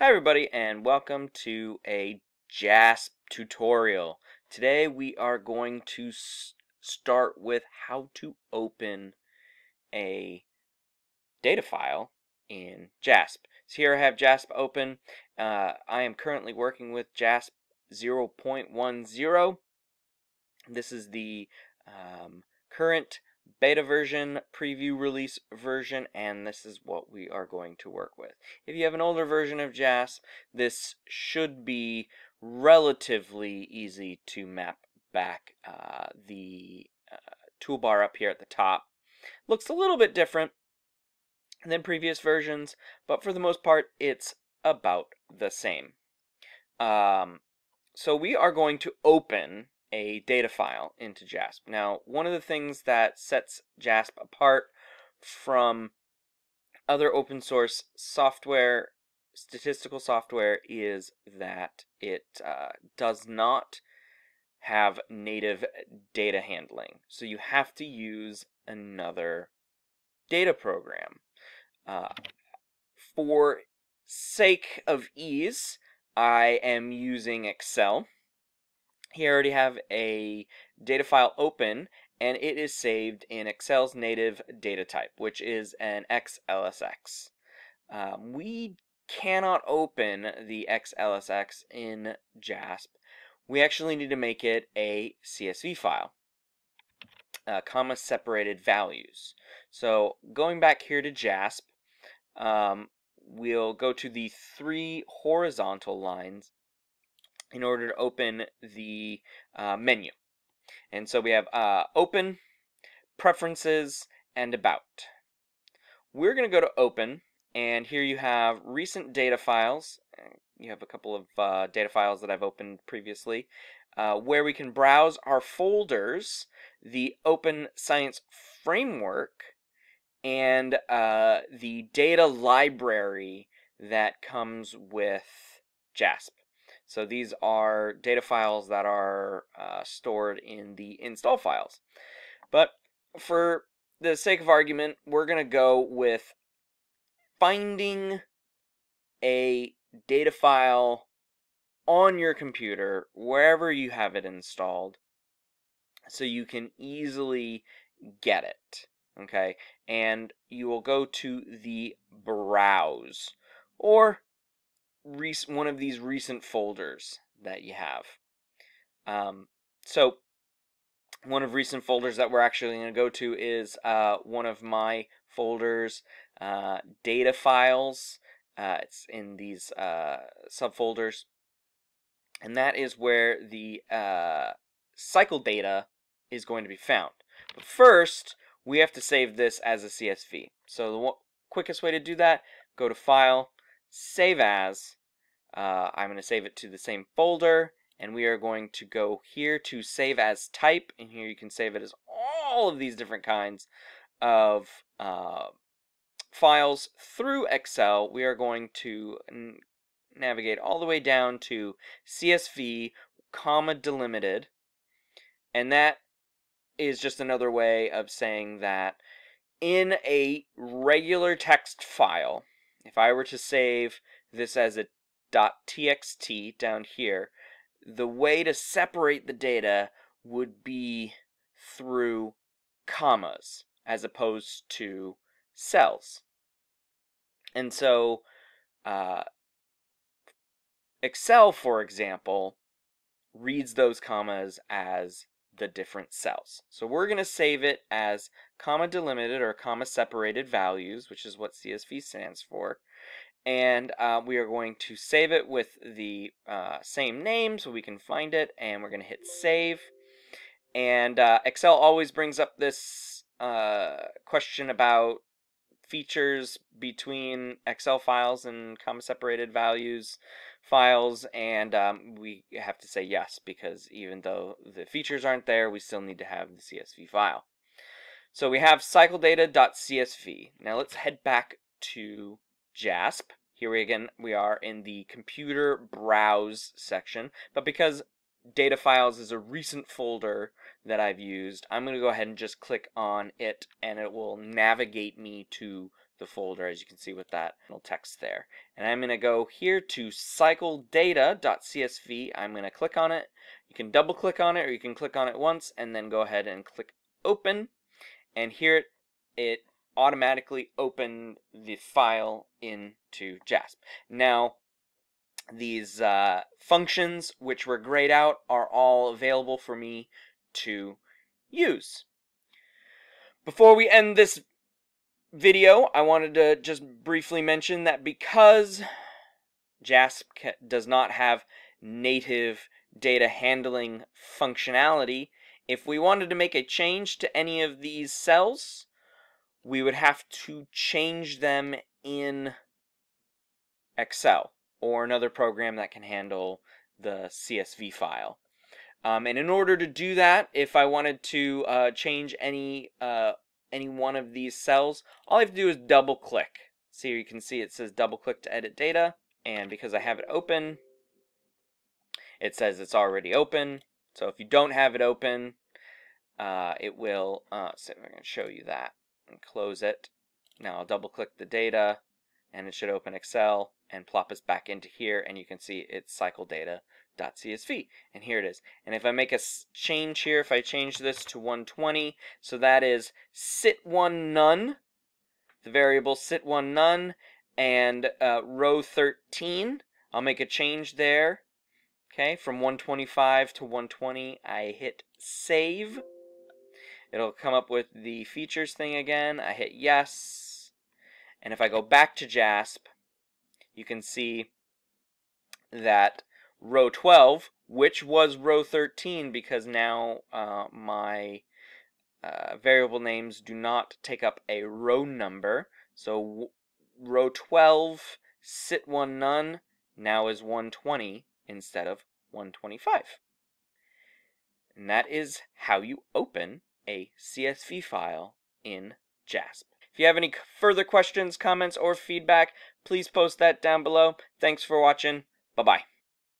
Hi everybody and welcome to a JASP tutorial. Today we are going to start with how to open a data file in JASP. So here I have JASP open. Uh, I am currently working with JASP 0.10. This is the um, current beta version, preview release version, and this is what we are going to work with. If you have an older version of JASP, this should be relatively easy to map back. Uh, the uh, toolbar up here at the top looks a little bit different than previous versions, but for the most part, it's about the same. Um, so we are going to open a data file into JASP. Now, one of the things that sets JASP apart from other open source software, statistical software, is that it uh, does not have native data handling. So you have to use another data program. Uh, for sake of ease, I am using Excel here I already have a data file open and it is saved in Excel's native data type, which is an XLSX. Um, we cannot open the XLSX in JASP. We actually need to make it a CSV file, uh, comma separated values. So going back here to JASP, um, we'll go to the three horizontal lines in order to open the uh, menu. And so we have uh, Open, Preferences, and About. We're going to go to Open, and here you have recent data files. You have a couple of uh, data files that I've opened previously, uh, where we can browse our folders, the Open Science Framework, and uh, the data library that comes with JASP. So these are data files that are uh, stored in the install files. But for the sake of argument, we're going to go with finding a data file on your computer, wherever you have it installed, so you can easily get it. Okay, and you will go to the browse, or one of these recent folders that you have. Um, so one of recent folders that we're actually going to go to is uh, one of my folders, uh, data files. Uh, it's in these uh, subfolders, and that is where the uh, cycle data is going to be found. But first, we have to save this as a CSV. So the quickest way to do that, go to File, save as. Uh, I'm going to save it to the same folder, and we are going to go here to save as type, and here you can save it as all of these different kinds of uh, files through Excel. We are going to navigate all the way down to CSV, comma delimited, and that is just another way of saying that in a regular text file, if I were to save this as a .txt down here, the way to separate the data would be through commas as opposed to cells. And so uh, Excel, for example, reads those commas as the different cells. So we're going to save it as comma delimited or comma separated values, which is what CSV stands for. And uh, we are going to save it with the uh, same name so we can find it. And we're going to hit save. And uh, Excel always brings up this uh, question about features between Excel files and comma separated values files and um, we have to say yes because even though the features aren't there we still need to have the CSV file. So we have cycledata.csv. Now let's head back to JASP. Here we again we are in the computer browse section but because data files is a recent folder that I've used I'm going to go ahead and just click on it and it will navigate me to the folder as you can see with that little text there. And I'm going to go here to cycledata.csv. I'm going to click on it. You can double click on it or you can click on it once and then go ahead and click open. And here it, it automatically opened the file into JASP. Now, these uh, functions which were grayed out are all available for me to use. Before we end this video, I wanted to just briefly mention that because JASP does not have native data handling functionality, if we wanted to make a change to any of these cells, we would have to change them in Excel or another program that can handle the CSV file. Um, and in order to do that, if I wanted to uh, change any uh, any one of these cells, all I have to do is double click. See, you can see it says double click to edit data, and because I have it open, it says it's already open. So if you don't have it open, uh, it will, uh, so I'm going to show you that and close it. Now I'll double click the data and it should open Excel and plop us back into here and you can see it's cycle data .csv and here it is. And if I make a change here if I change this to 120 so that is sit1 none the variable sit1 none and uh, row 13 I'll make a change there. Okay from 125 to 120 I hit save. It'll come up with the features thing again. I hit yes. And if I go back to JASP you can see that row 12, which was row 13 because now uh, my uh, variable names do not take up a row number. So row 12, sit one none, now is 120 instead of 125. And that is how you open a CSV file in JASP. If you have any further questions, comments, or feedback, please post that down below. Thanks for watching. Bye-bye.